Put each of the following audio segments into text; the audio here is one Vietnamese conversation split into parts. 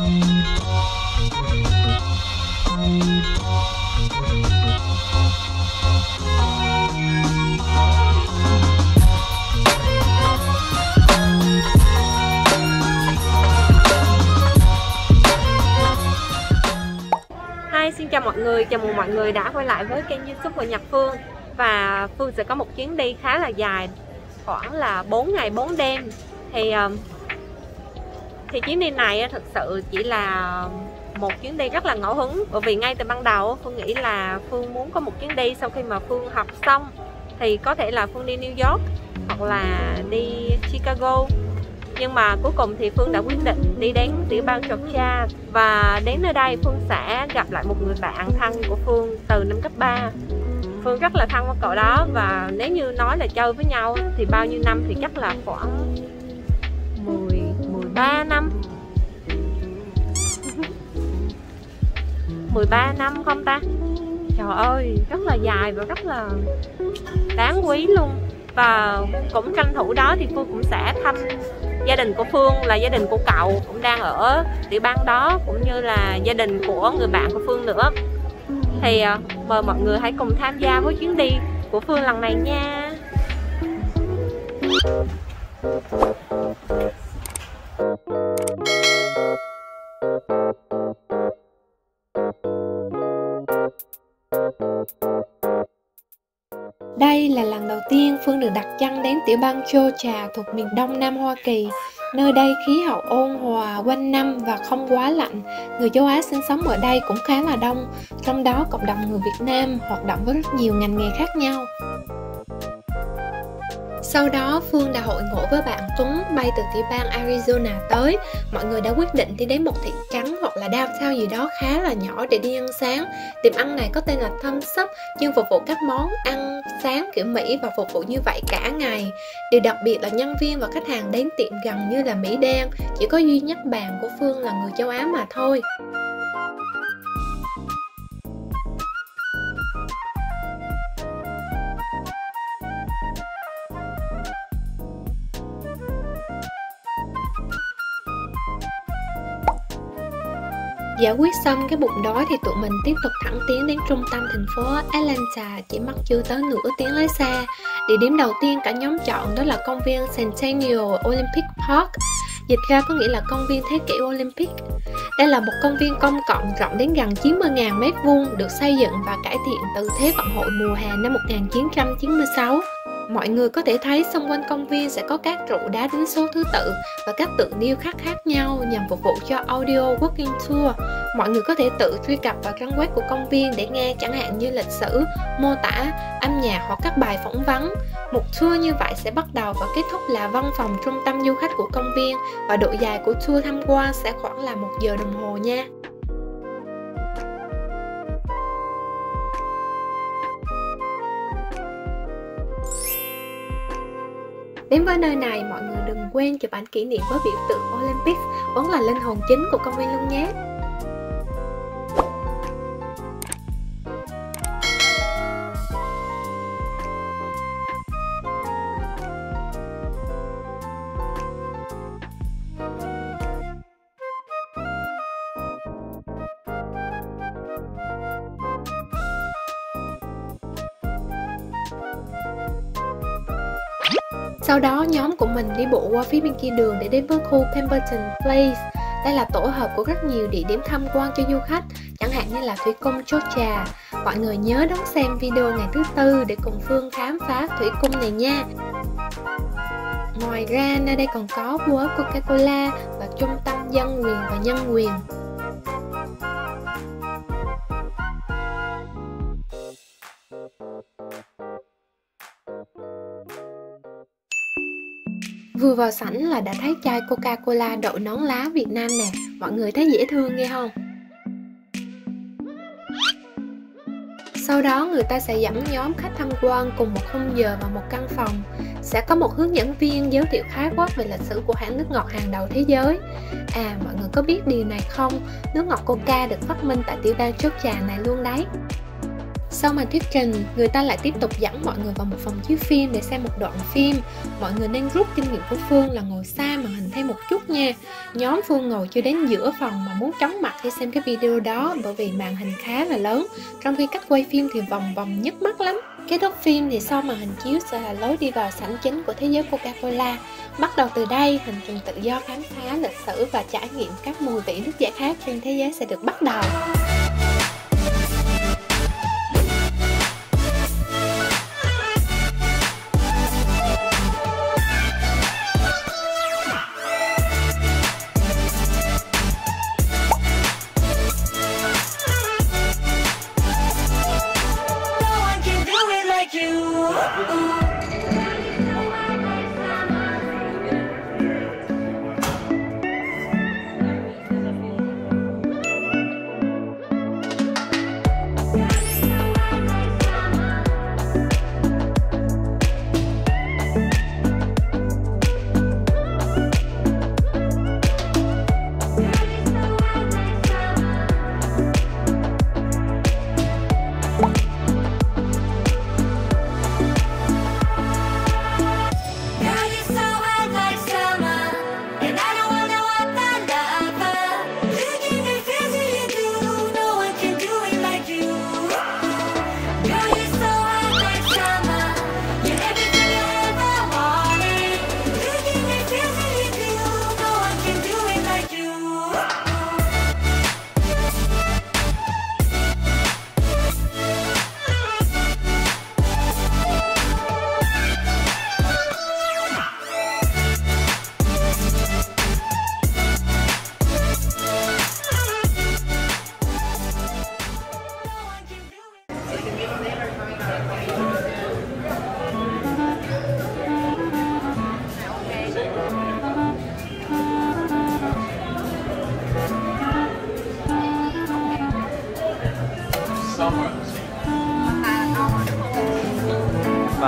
Hi, xin chào mọi người, chào mừng mọi người đã quay lại với kênh youtube của Nhật Phương. Và Phương sẽ có một chuyến đi khá là dài, khoảng là 4 ngày 4 đêm. Thì um, thì chuyến đi này thực sự chỉ là một chuyến đi rất là ngẫu hứng. Bởi vì ngay từ ban đầu, Phương nghĩ là Phương muốn có một chuyến đi sau khi mà Phương học xong, Thì có thể là Phương đi New York hoặc là đi Chicago. Nhưng mà cuối cùng thì Phương đã quyết định đi đến tiểu bang Georgia. Và đến nơi đây, Phương sẽ gặp lại một người bạn thân của Phương từ năm cấp 3 Phương rất là thân với cậu đó và nếu như nói là chơi với nhau thì bao nhiêu năm thì chắc là khoảng 10 13 năm. 13 năm không ta? Trời ơi, rất là dài và rất là đáng quý luôn. Và cũng tranh thủ đó thì Phương cũng sẽ thăm gia đình của Phương là gia đình của cậu, cũng đang ở tiểu bang đó, cũng như là gia đình của người bạn của Phương nữa. Thì à, mời mọi người hãy cùng tham gia với chuyến đi của Phương lần này nha. Đây là lần đầu tiên Phương được đặt chân đến tiểu bang Georgia thuộc miền đông nam Hoa Kỳ. Nơi đây khí hậu ôn hòa, quanh năm và không quá lạnh. Người châu Á sinh sống ở đây cũng khá là đông, trong đó cộng đồng người Việt Nam hoạt động với rất nhiều ngành nghề khác nhau. Sau đó, Phương đã hội ngộ với bạn Tuấn bay từ tiểu bang, Arizona tới. Mọi người đã quyết định đi đến một thị trấn hoặc là downtown gì đó khá là nhỏ để đi ăn sáng. Tiệm ăn này có tên là thâm sấp nhưng phục vụ các món ăn sáng kiểu Mỹ và phục vụ như vậy cả ngày. Điều đặc biệt là nhân viên và khách hàng đến tiệm gần như là Mỹ đen, Chỉ có duy nhất bạn của Phương là người châu Á mà thôi. Giải quyết xong cái bụng đói thì tụi mình tiếp tục thẳng tiến đến trung tâm thành phố Atlanta chỉ mất chưa tới nửa tiếng lái xe. Địa điểm đầu tiên cả nhóm chọn đó là công viên Centennial Olympic Park Dịch ra có nghĩa là công viên thế kỷ Olympic. Đây là một công viên công cộng rộng đến gần 90.000 mét vuông, được xây dựng và cải thiện từ Thế vận hội mùa hè năm 1996. Mọi người có thể thấy xung quanh công viên sẽ có các trụ đá đứng số thứ tự và các tượng điêu khắc khác nhau nhằm phục vụ cho audio walking tour. Mọi người có thể tự truy cập vào trang web của công viên để nghe chẳng hạn như lịch sử, mô tả, âm nhạc hoặc các bài phỏng vấn. Một tour như vậy sẽ bắt đầu và kết thúc là văn phòng trung tâm du khách của công viên và độ dài của tour tham quan sẽ khoảng là một giờ đồng hồ nha. Đến với nơi này, mọi người đừng quên chụp ảnh kỷ niệm với biểu tượng Olympics, vốn là linh hồn chính của công viên luôn nhé. Sau đó nhóm của mình đi bộ qua phía bên kia đường để đến với khu Pemberton Place. Đây là tổ hợp của rất nhiều địa điểm tham quan cho du khách, chẳng hạn như là thủy cung chốt trà. Mọi người nhớ đón xem video ngày thứ tư để cùng Phương khám phá thủy cung này nha. Ngoài ra, nơi đây còn có búa Coca-Cola và trung tâm dân quyền và nhân quyền. Vừa vào sảnh là đã thấy chai Coca-Cola đậu nón lá Việt Nam nè Mọi người thấy dễ thương nghe không? Sau đó người ta sẽ dẫn nhóm khách tham quan cùng một khung giờ vào một căn phòng Sẽ có một hướng dẫn viên giới thiệu khái quát về lịch sử của hãng nước ngọt hàng đầu thế giới À mọi người có biết điều này không? Nước ngọt Coca được phát minh tại tiểu bang Georgia trà này luôn đấy sau màn thuyết trình, người ta lại tiếp tục dẫn mọi người vào một phòng chiếu phim để xem một đoạn phim. Mọi người nên rút kinh nghiệm của Phương là ngồi xa màn hình thêm một chút nha. Nhóm Phương ngồi chưa đến giữa phòng mà muốn chóng mặt khi xem cái video đó bởi vì màn hình khá là lớn, trong khi cách quay phim thì vòng vòng nhức mắt lắm. Kết thúc phim thì sau màn hình chiếu sẽ là lối đi vào sảnh chính của thế giới Coca-Cola. Bắt đầu từ đây, hành trình tự do khám phá lịch sử và trải nghiệm các mùi vị nước giải khát trên thế giới sẽ được bắt đầu.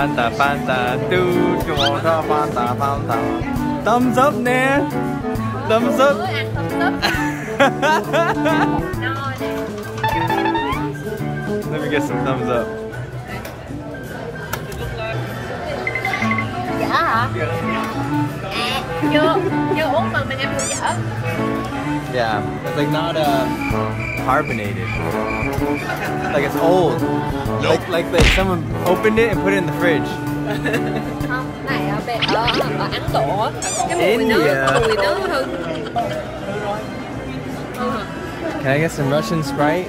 Fanta, Fanta, dude, come on, Fanta, Fanta. Thumbs up nè. Thumbs up. Let me get some thumbs up. Dở hả? À, chưa, chưa uống mà mình em dở Yeah, it's like not uh, carbonated. Like it's old. Like like like someone opened it and put it in the fridge. Không, này ở, ở, ở Ấn Độ á, Cái mùi nó, India. mùi nó hư Hư? Can I get some Russian Sprite?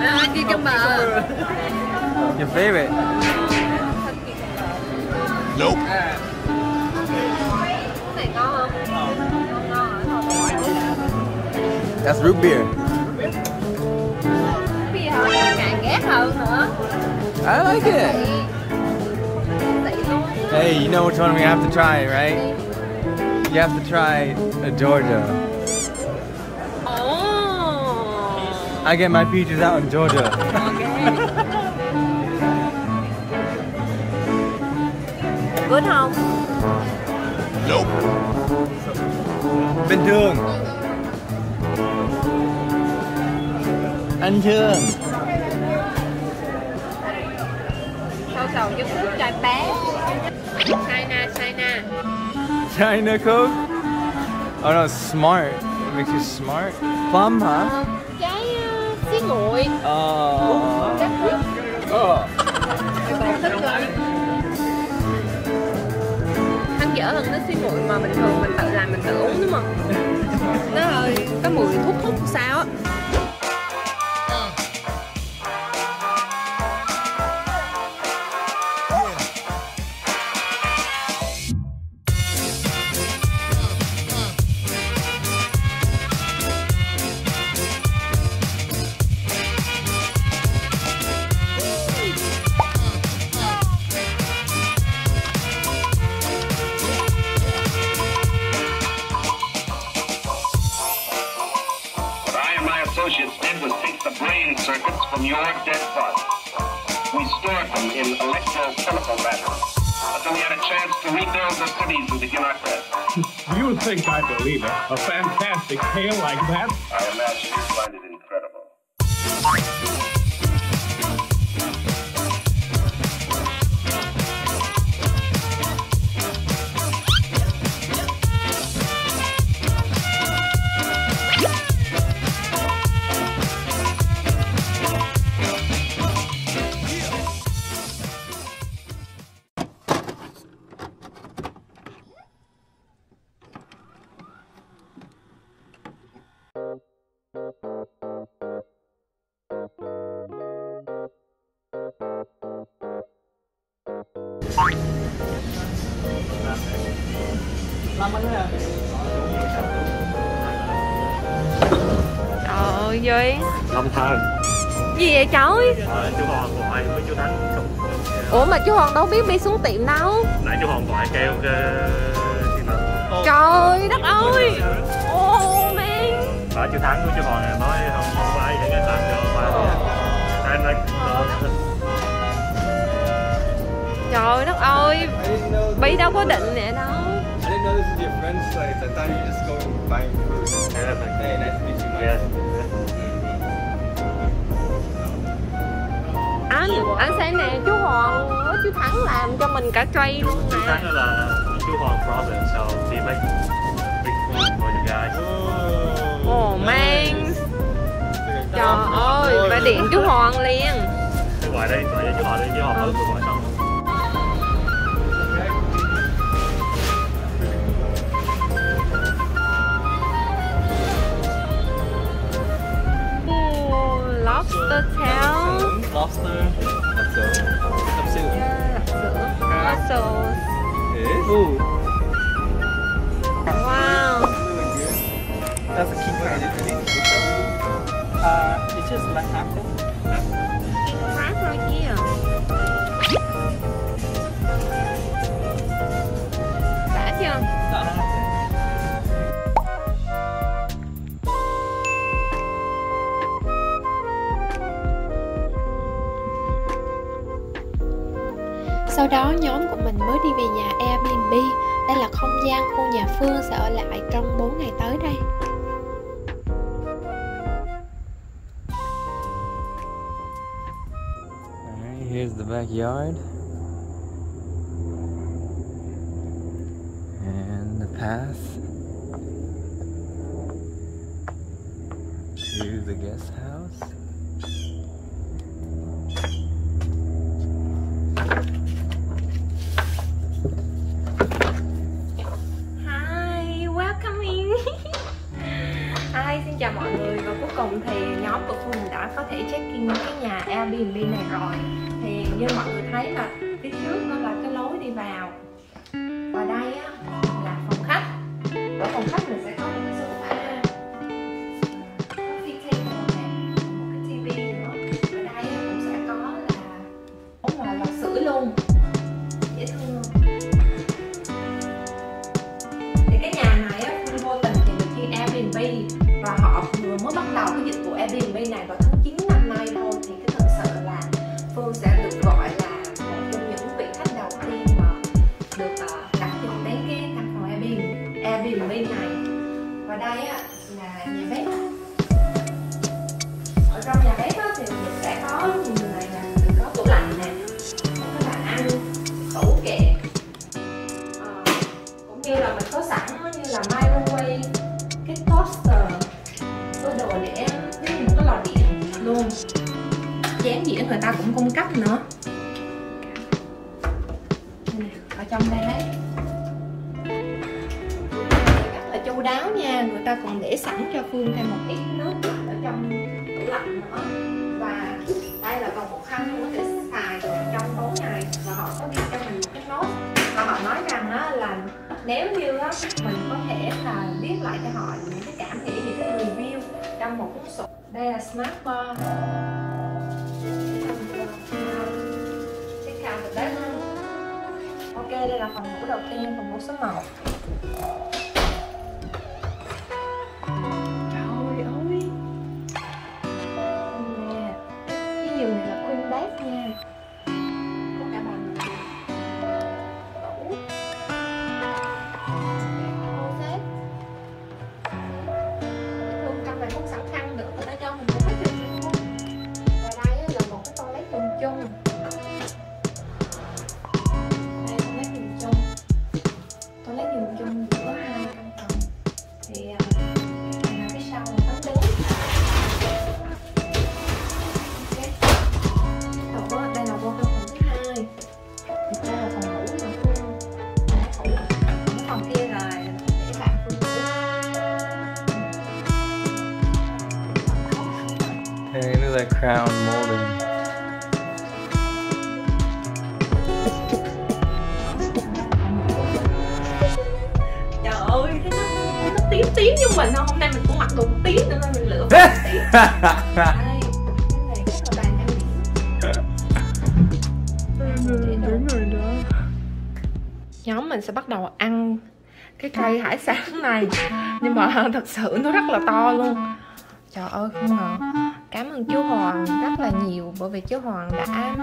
À, kia trong bờ Your favorite? Cái That's root beer. Bia hả? Càng ghét hơn nữa I like it. Hey, you know which one we have to try, right? You have to try a Georgia. Oh. I get my peaches out in Georgia. Good không? Bình thường. Anh chưa? Sâu sầu chai bé China, China China Coke? Oh no, smart. It makes you smart. Plum, huh? Trái uh, xí nguội. Còn thích rồi Hắn dở hơn nước xí nguội mà bình thường mình tự làm mình tự uống đúng không? Nó hơi có mùi thuốc hút sao á A fantastic tale like that. Trời ơi. Duy Long thơ. Gì vậy trời? Ờ, chú Hoàng gọi với chú Thắng không Ủa mà chú Hoàng đâu biết đi xuống tiệm đâu. Nãy chú Hoàng gọi kêu mà? Trời đất ơi. Oh man. Đó chú Thắng của chú Hoàng nói không không ai để cái tặng cho ba Anh nói Trời đất ơi. Bi đâu có định vậy đâu I didn't know this was your friend's place. I thought you were just going and buying food. Hey, nice to meet you, Mike. Yes. Anh, anh xem nè chú Hoàng chú Thắng làm cho mình cả tray luôn Chú nè Thắng đó là chú Hoàng brother, so he make big food for you guys. Oh man Trời ơi, phải điện chú Hoàng liền Tôi gọi đây, gọi cho chú Hoàng đi, chú Hoàng mới Lobster tail Lobster. Lobster. Lobster. yeah, lạp sữa Mussels It is? Ooh. Wow That's a key part. Uh, it's just like apple. Sau đó nhóm của mình mới đi về nhà Airbnb Đây là không gian khu nhà Phương sẽ ở lại trong 4 ngày tới đây here's the backyard. Check-in cái nhà Airbnb này rồi. Thì như mọi người thấy là phía trước nó là cái lối đi vào. Đây á là nhà bếp ở trong nhà bếp á thì mình sẽ có như này nè mình có tủ lạnh nè có cái bàn ăn tủ kệ à, ờ, cũng như là mình có sẵn như là microwave cái toaster có đồ để với một cái lò điện luôn. Chén dĩa người ta cũng cung cấp nữa. Nè, ở trong đây đấy. Chu đáo nha. Người ta còn để sẵn cho phương thêm một ít nước ở trong tủ lạnh nữa. Và đây là còn một khăn cũng có thể xài được trong tối ngày và họ có ghi cho mình một cái nốt. Và họ nói rằng đó là nếu như đó, mình có thể là viết lại cho họ những cái cảm nghĩ những cái review trong một cuốn sổ. Đây là smart bar. Ok, đây là phòng ngủ đầu tiên, phòng ngủ số 1 crown molding. Trời ơi, thấy nó, nó tím tím như mình không? Hôm nay mình cũng mặc đồ tím nữa nên mình lựa ừ, đúng rồi đó. Nhóm mình sẽ bắt đầu ăn cái cây hải sản này. Nhưng mà thật sự nó rất là to luôn. Trời ơi không ngờ cảm ơn chú hoàng rất là nhiều, bởi vì chú hoàng đã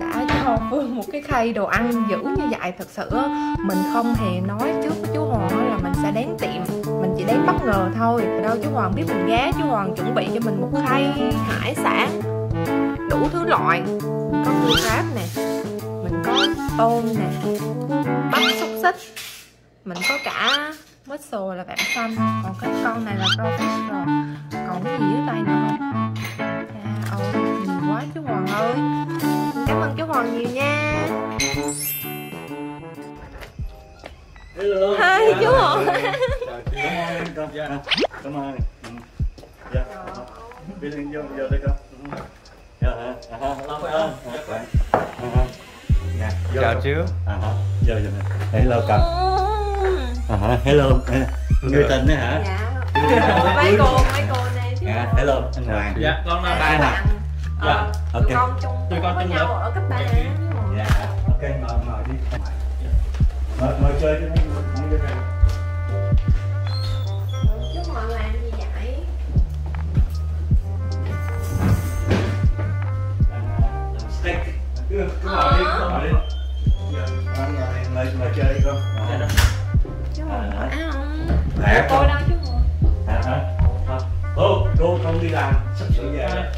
đã cho phương một cái khay đồ ăn dữ như vậy. Thật sự mình không hề nói trước với chú hoàng là mình sẽ đến tiệm, mình chỉ đến bất ngờ thôi. Đâu chú hoàng biết mình ghé, chú hoàng chuẩn bị cho mình một khay hải sản, đủ thứ loại. Có cua crab nè, mình có tôm nè, bắp xúc xích, mình có cả mussel là vẹm xanh còn cái con này là crawfish rồi còn cái gì dưới tay nữa không Chà, ôi nhiều quá chú Hoàng ơi cảm ơn chú Hoàng nhiều nha Hello. hai chú Hoàng Cảm ơn con. Dạ. Cảm ơn. Ừ. Dạ. Biết lên vô vô đây con. Ừ. Dạ hả? À lâu không? Dạ. À. Dạ, vô Chào con. chú. À ha. Vô vô. Hello con. À ha, hello. Người tình đấy hả? dạ mấy cô mấy cô này Dạ, hello anh Hoàng. Dạ, con là Bạn bạn. ờ, Dạ, tụi ok. con chung Tụi con chung lớp. ở cấp ba Dạ, ok, ngồi ngồi đi. Ngồi ngồi chơi cho mấy mấy đứa này. chú Hoàng làm gì vậy Steak. Cứ cứ ngồi đi, cứ ngồi đi. Dạ, ngồi ngồi chơi đi con. Ngồi. À. khỏe không cô con. đâu Hoàng Hả hả? Hả? Cô, cô không đi làm, sắp sửa về